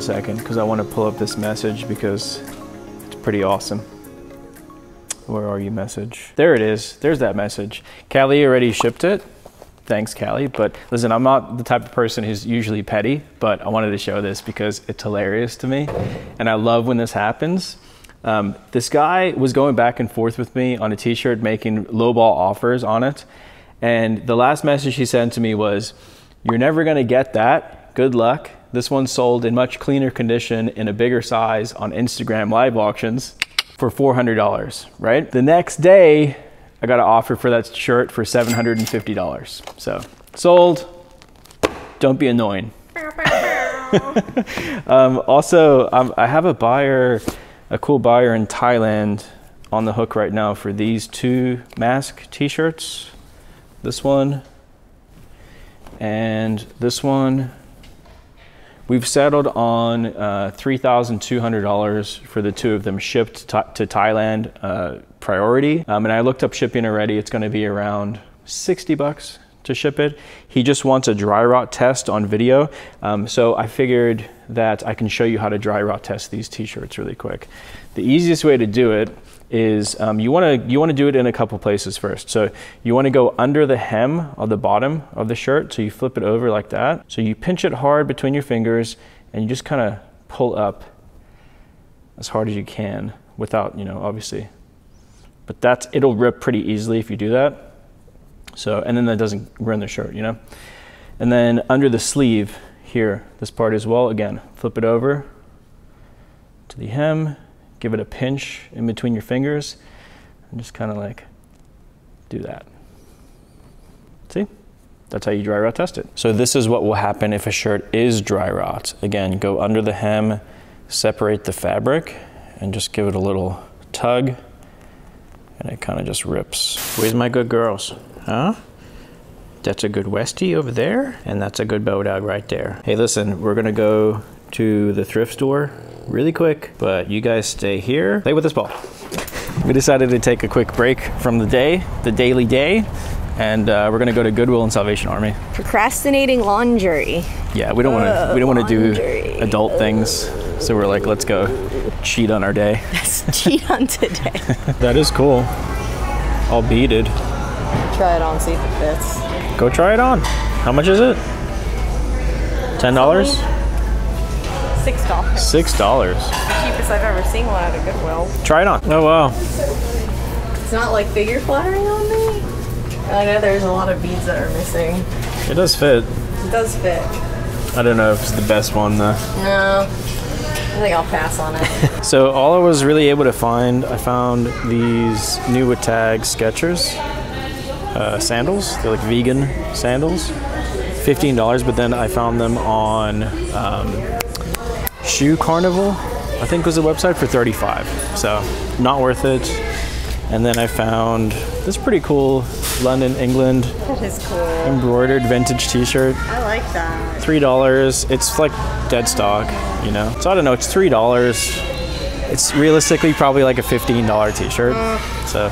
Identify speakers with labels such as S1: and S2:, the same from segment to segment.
S1: One second, because I want to pull up this message because it's pretty awesome. Where are you, message? There it is. There's that message. Callie already shipped it. Thanks, Callie. But listen, I'm not the type of person who's usually petty, but I wanted to show this because it's hilarious to me. And I love when this happens. Um, this guy was going back and forth with me on a t shirt, making lowball offers on it. And the last message he sent to me was, You're never going to get that. Good luck. This one sold in much cleaner condition in a bigger size on Instagram live auctions for $400, right? The next day, I got an offer for that shirt for $750. So sold. Don't be annoying. um, also, um, I have a buyer, a cool buyer in Thailand on the hook right now for these two mask t-shirts. This one and this one. We've settled on uh, $3,200 for the two of them shipped to, Thailand uh, priority. Um, and I looked up shipping already. It's going to be around 60 bucks to ship it. He just wants a dry rot test on video. Um, so I figured that I can show you how to dry rot test these t-shirts really quick. The easiest way to do it is um, you want to you want to do it in a couple places first. So you want to go under the hem of the bottom of the shirt. So you flip it over like that. So you pinch it hard between your fingers and you just kind of pull up as hard as you can without you know obviously. But that's it'll rip pretty easily if you do that. So and then that doesn't ruin the shirt, you know. And then under the sleeve here, this part as well. Again, flip it over to the hem give it a pinch in between your fingers and just kind of like do that. See? That's how you dry rot test it. So this is what will happen if a shirt is dry rot. Again, go under the hem, separate the fabric, and just give it a little tug, and it kind of just rips. Where's my good girls? Huh? That's a good Westie over there, and that's a good Bodog right there. Hey, listen, we're gonna go to the thrift store really quick, but you guys stay here. Play with this ball. We decided to take a quick break from the day, the daily day, and uh, we're gonna go to Goodwill and Salvation Army.
S2: Procrastinating laundry.
S1: Yeah, we don't want to. We don't want to do adult things, so we're like, let's go cheat on our day.
S2: Let's cheat on today.
S1: that is cool. All beaded.
S2: Try it on, see if it fits.
S1: Go try it on. How much is it? Ten dollars.
S2: Six dollars.
S1: Six dollars.
S2: Cheapest I've ever seen one at a Goodwill.
S1: Try it on. Oh wow.
S2: It's not like figure flattering on me. I know there's a lot of beads that are missing.
S1: It does fit.
S2: It does fit.
S1: I don't know if it's the best one though.
S2: No. I think I'll pass on it.
S1: so all I was really able to find, I found these new with tag Skechers uh, sandals. They're like vegan sandals. $15, but then I found them on um, Shoe Carnival, I think was the website for 35. So not worth it. And then I found this pretty cool London, England
S2: That is cool.
S1: embroidered vintage t-shirt.
S2: I like that.
S1: Three dollars. It's like dead stock, you know. So I don't know. It's three dollars. It's realistically probably like a fifteen dollar t-shirt. Mm. So,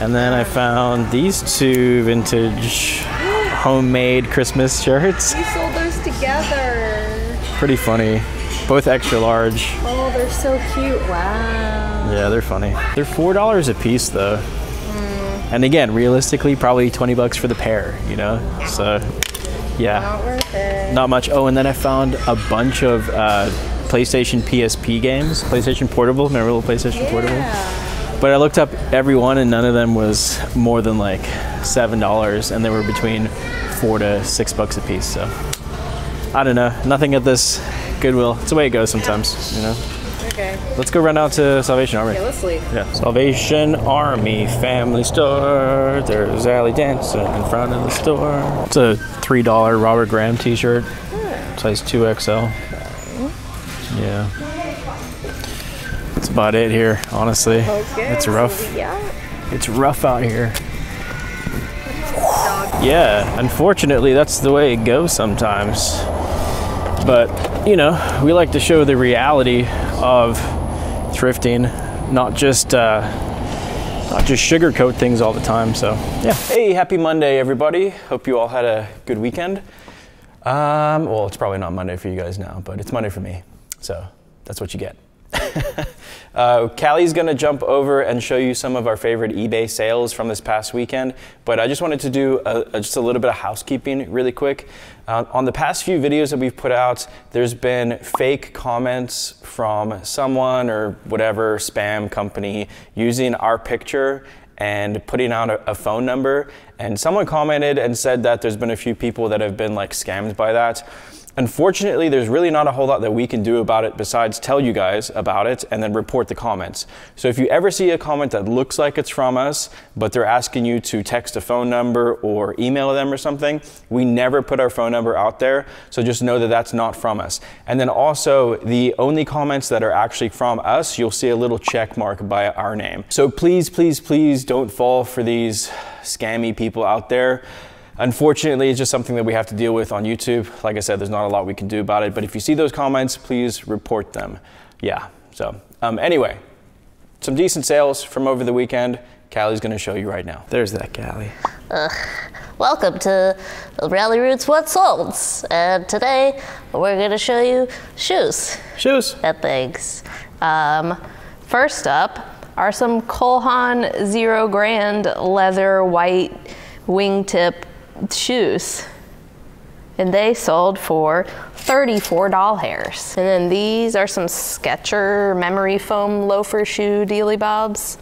S1: and then I found these two vintage homemade Christmas shirts.
S2: We sold those together.
S1: Pretty funny. Both extra large.
S2: Oh, they're so cute. Wow.
S1: Yeah, they're funny. They're four dollars a piece though. And again, realistically, probably twenty bucks for the pair. You know. So, yeah.
S2: Not worth it.
S1: Not much. Oh, and then I found a bunch of uh, PlayStation PSP games, PlayStation Portable. Remember the PlayStation Portable?
S2: Yeah.
S1: But I looked up every one, and none of them was more than like seven dollars, and they were between four to six bucks a piece. So I don't know. Nothing at this Goodwill. It's the way it goes sometimes. You know.
S2: Okay.
S1: Let's go run out to Salvation Army.
S2: Okay, let's leave.
S1: Yeah. Salvation Army Family Store. There's Allie dancing in front of the store. It's a three dollar Robert Graham T-shirt, size two XL. Yeah. That's about it here, honestly.
S2: Okay.
S1: It's rough.
S2: Yeah.
S1: It's rough out here. Yeah, unfortunately, that's the way it goes sometimes. But, you know, we like to show the reality of thrifting, not just uh, not just sugarcoat things all the time. So, yeah. Hey, happy Monday, everybody. Hope you all had a good weekend. Um, well, it's probably not Monday for you guys now, but it's Monday for me. So that's what you get. uh, Callie's going to jump over and show you some of our favorite eBay sales from this past weekend, but I just wanted to do a, a, just a little bit of housekeeping really quick. Uh, on the past few videos that we've put out, there's been fake comments from someone or whatever spam company using our picture and putting out a, a, phone number. And someone commented and said that there's been a few people that have been like scammed by that. Unfortunately, there's really not a whole lot that we can do about it besides tell you guys about it and then report the comments. So if you ever see a comment that looks like it's from us, but they're asking you to text a phone number or email them or something, we never put our phone number out there. So just know that that's not from us. And then also, the only comments that are actually from us, you'll see a little check mark by our name. So please, please, please don't fall for these scammy people out there. Unfortunately, it's just something that we have to deal with on YouTube. Like I said, there's not a lot we can do about it. But if you see those comments, please report them. Yeah. So um, anyway, some decent sales from over the weekend. Callie's going to show you right now. There's that Callie. Uh,
S3: welcome to Ralli Roots What Sold. And today we're going to show you shoes.
S1: Shoes.
S3: And things. Um, first up are some Cole Haan Zero Grand leather white wingtip shoes. And they sold for 34 doll hairs. And then these are some Sketcher memory foam loafer shoe dealy bobs.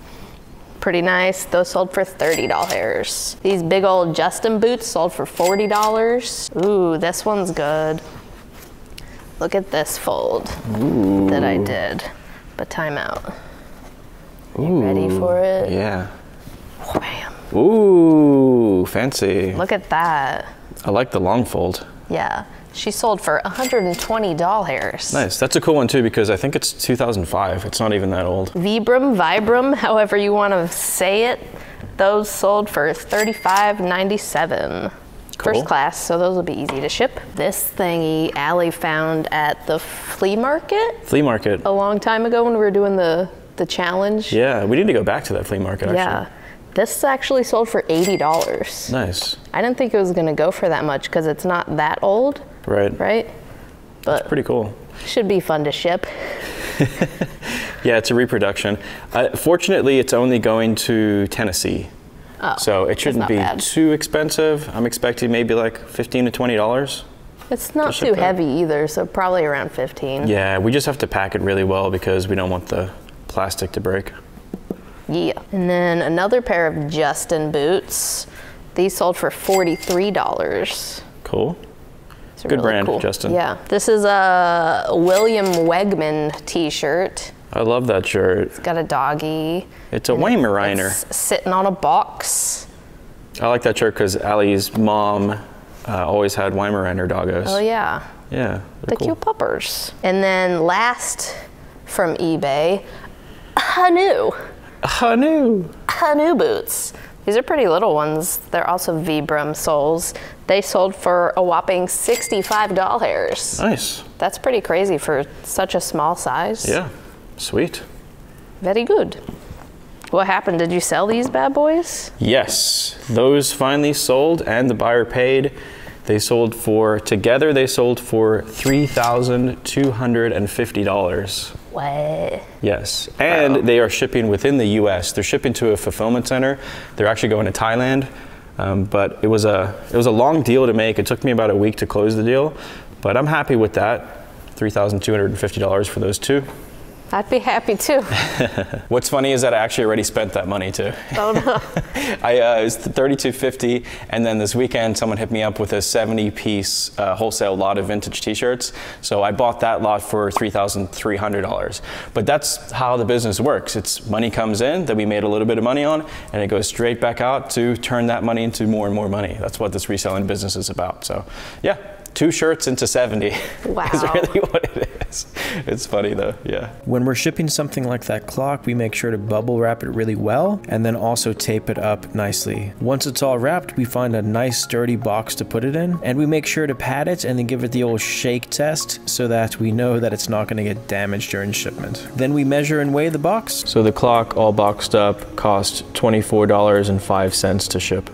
S3: Pretty nice. Those sold for 30 doll hairs. These big old Justin boots sold for $40. Ooh, this one's good. Look at this fold Ooh. that I did. But time out. You ready for it?
S1: Yeah. Bam. Ooh, fancy.
S3: Look at that.
S1: I like the long fold.
S3: Yeah. She sold for 120 doll hairs.
S1: Nice. That's a cool one too because I think it's 2005. It's not even that old.
S3: Vibram, Vibram, however you want to say it, those sold for 35.97. Cool. First class, so those will be easy to ship. This thingy Allie found at the flea market.
S1: Flea market.
S3: A long time ago when we were doing the the challenge.
S1: Yeah, we need to go back to that flea market actually.
S3: Yeah. This actually sold for $80.
S1: Nice.
S3: I didn't think it was going to go for that much because it's not that old.
S1: Right.
S3: Right?
S1: But That's pretty cool.
S3: Should be fun to ship.
S1: yeah, it's a reproduction. Uh, fortunately, it's only going to Tennessee. Oh, so it shouldn't be bad. too expensive. I'm expecting maybe like 15 to $20.
S3: It's not too heavy either, so probably around 15.
S1: Yeah, we just have to pack it really well because we don't want the plastic to break.
S3: Yeah. And then another pair of Justin boots. These sold for $43.
S1: Cool. Good really brand, cool. Justin.
S3: Yeah. This is a William Wegman t-shirt.
S1: I love that shirt.
S3: It's got a doggy.
S1: It's a Weimaraner.
S3: It's sitting on a box.
S1: I like that shirt because Allie's mom uh, always had Weimaraner doggos.
S3: Oh, yeah.
S1: Yeah.
S3: The cool. cute puppers. And then last from eBay, Hanu.
S1: Hanu.
S3: Hanu boots. These are pretty little ones. They're also Vibram soles. They sold for a whopping $65.
S1: Nice.
S3: That's pretty crazy for such a small size.
S1: Yeah, sweet.
S3: Very good. What happened? Did you sell these bad boys?
S1: Yes, those finally sold and the buyer paid. They sold for, together they sold for $3,250.
S3: What?
S1: Yes. And wow. they are shipping within the US. They're shipping to a fulfillment center. They're actually going to Thailand. Um, but it was a it was a long deal to make. It took me about a week to close the deal, but I'm happy with that. $3,250 for those two.
S3: I'd be happy too.
S1: What's funny is that I actually already spent that money too.
S3: Oh no.
S1: I uh, it was 32.50, and then this weekend someone hit me up with a 70 piece uh, wholesale lot of vintage T-shirts. So I bought that lot for $3,300. But that's how the business works. It's money comes in that we made a little bit of money on, and it goes straight back out to turn that money into more and more money. That's what this reselling business is about. So yeah, two shirts into 70
S3: wow.
S1: is really what it is. It's funny though, yeah. When we're shipping something like that clock, we make sure to bubble wrap it really well and then also tape it up nicely. Once it's all wrapped, we find a nice sturdy box to put it in and we make sure to pad it and then give it the old shake test so that we know that it's not going to get damaged during shipment. Then we measure and weigh the box. So the clock all boxed up cost $24.05 to ship.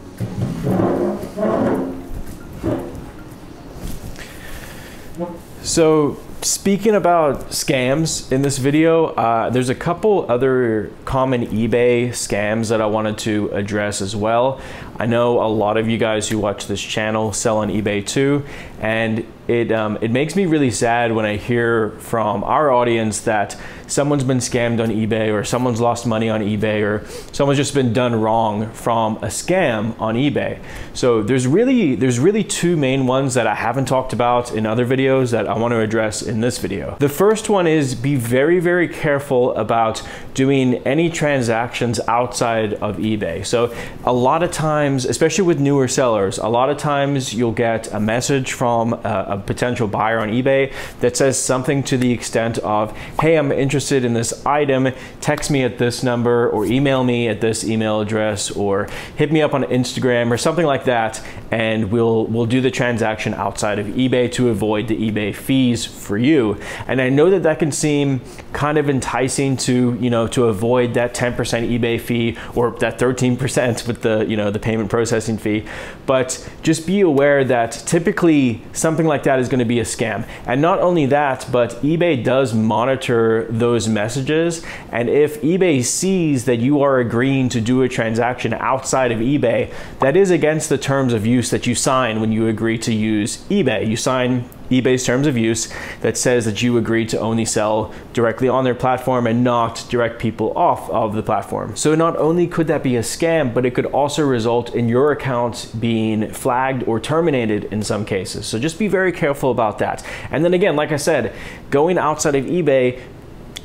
S1: So, speaking about scams in this video, uh, there's a couple other common eBay scams that I wanted to address as well. I know a lot of you guys who watch this channel sell on eBay too, and it, um, it makes me really sad when I hear from our audience that someone's been scammed on eBay or someone's lost money on eBay or someone's just been done wrong from a scam on eBay. So there's really there's really two main ones that I haven't talked about in other videos that I want to address in this video. The first one is be very very careful about doing any transactions outside of eBay. So a lot of times, especially with newer sellers, a lot of times you'll get a message from a, a potential buyer on eBay that says something to the extent of, "Hey, I'm interested in this item, text me at this number or email me at this email address or hit me up on Instagram or something like that and we'll we'll do the transaction outside of eBay to avoid the eBay fees for you. And I know that that can seem kind of enticing to, you know, to avoid that 10% eBay fee or that 13% with the, you know, the payment processing fee. But just be aware that typically something like that is going to be a scam. And not only that, but eBay does monitor those messages. And if eBay sees that you are agreeing to do a transaction outside of eBay, that is against the terms of use that you sign when you agree to use eBay. You sign eBay's terms of use that says that you agree to only sell directly on their platform and not direct people off of the platform. So not only could that be a scam, but it could also result in your account being flagged or terminated in some cases. So just be very careful about that. And then again, like I said, going outside of eBay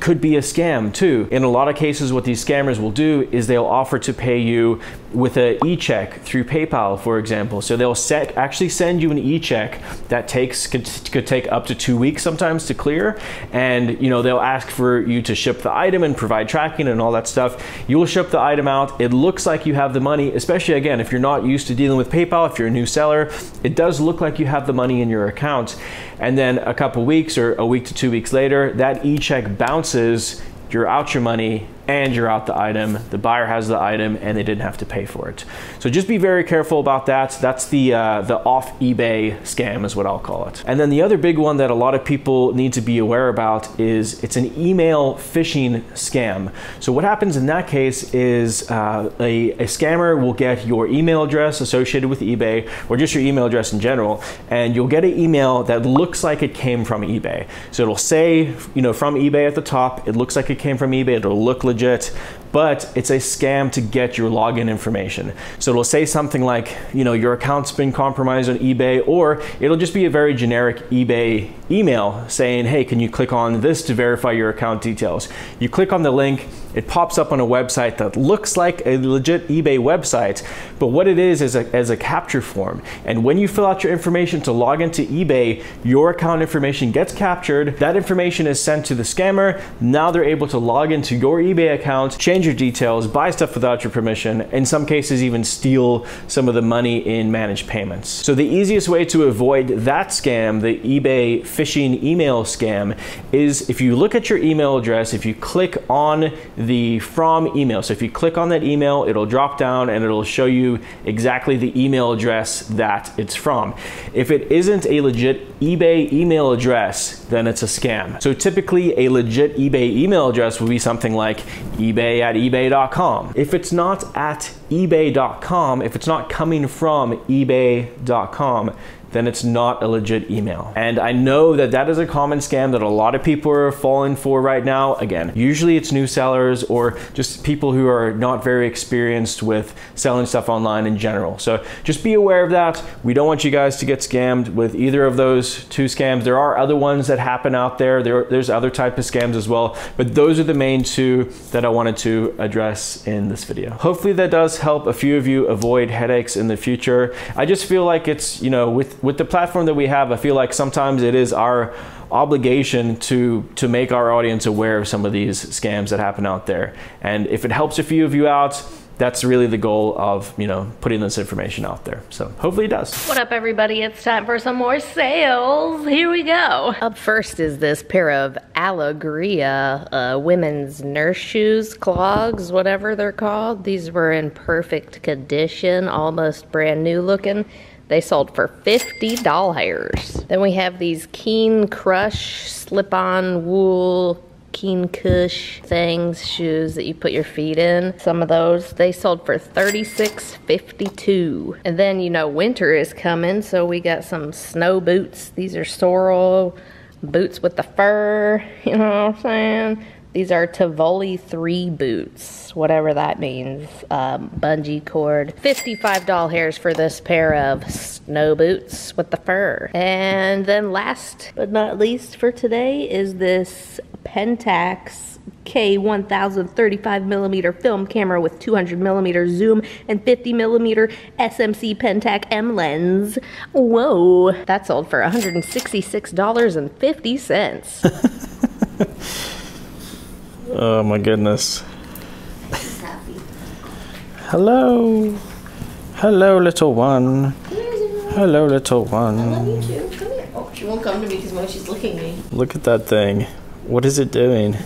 S1: could be a scam too. In a lot of cases, what these scammers will do is they'll offer to pay you with an e-check through PayPal, for example. So they'll set, actually send you an e-check that takes could, could take up to two weeks sometimes to clear, and you know they'll ask for you to ship the item and provide tracking and all that stuff. You will ship the item out. It looks like you have the money, especially again if you're not used to dealing with PayPal. If you're a new seller, it does look like you have the money in your account, and then a couple weeks or a week to two weeks later, that e-check bounces. You're out your money and you're out the item. The buyer has the item and they didn't have to pay for it. So just be very careful about that. That's the, uh, the off eBay scam is what I'll call it. And then the other big one that a lot of people need to be aware about is it's an email phishing scam. So what happens in that case is uh, a, a scammer will get your email address associated with eBay or just your email address in general and you'll get an email that looks like it came from eBay. So it'll say, you know, from eBay at the top, it looks like it came from eBay, it'll look legit legit, but it's a scam to get your login information. So it'll say something like, you know, your account's been compromised on eBay, or it'll just be a very generic eBay email saying, hey, can you click on this to verify your account details? You click on the link, it pops up on a website that looks like a legit eBay website, but what it is is a, as a capture form. And when you fill out your information to log into eBay, your account information gets captured. That information is sent to the scammer. Now they're able to log into your eBay account, change your details, buy stuff without your permission, in some cases even steal some of the money in managed payments. So the easiest way to avoid that scam, the eBay phishing email scam, is if you look at your email address, if you click on the from email. So if you click on that email, it'll drop down and it'll show you exactly the email address that it's from. If it isn't a legit eBay email address, then it's a scam. So typically a legit eBay email address would be something like ebay at ebay.com. If it's not at ebay.com, if it's not coming from ebay.com, then it's not a legit email. And I know that that is a common scam that a lot of people are falling for right now. Again, usually it's new sellers or just people who are not very experienced with selling stuff online in general. So just be aware of that. We don't want you guys to get scammed with either of those two scams. There are other ones that happen out there. there there's other type of scams as well, but those are the main two that I wanted to address in this video. Hopefully that does help a few of you avoid headaches in the future. I just feel like it's, you know, with with the platform that we have, I feel like sometimes it is our obligation to to make our audience aware of some of these scams that happen out there. And if it helps a few of you out, that's really the goal of you know putting this information out there. So hopefully it does.
S3: What up everybody? It's time for some more sales. Here we go. Up first is this pair of Alegria uh, women's nurse shoes clogs whatever they're called. These were in perfect condition almost brand new looking They sold for $50. Then we have these Keen Crush slip-on wool Keen Cush things, shoes that you put your feet in. Some of those, they sold for $36.52. And then, you know, winter is coming, so we got some snow boots. These are Sorel boots with the fur, you know what I'm saying? These are Tivoli 3 boots, whatever that means. Um, bungee cord. 55 doll hairs for this pair of snow boots with the fur. And then last but not least for today is this Pentax K1035 millimeter film camera with 200 millimeter zoom and 50 millimeter SMC Pentax M lens. Whoa, that sold for $166.50.
S1: Oh my goodness. Hello. Hello, little one. Hello, little one.
S2: You too. Come here. Oh, she won't come to me because when she's licking me.
S1: Look at that thing. What is it doing?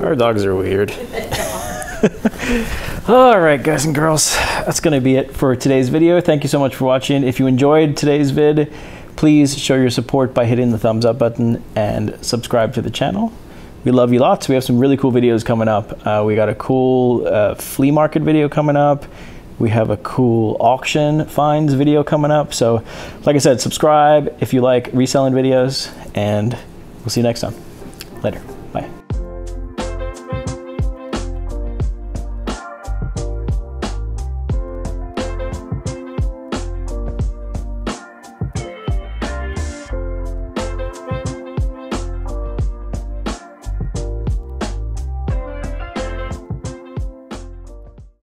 S1: Our dogs are weird. All right, guys and girls, that's going to be it for today's video. Thank you so much for watching. If you enjoyed today's vid, please show your support by hitting the thumbs up button and subscribe to the channel. We love you lots. We have some really cool videos coming up. Uh, we got a cool uh, flea market video coming up. We have a cool auction finds video coming up. So, like I said, subscribe if you like reselling videos, and we'll see you next time. Later.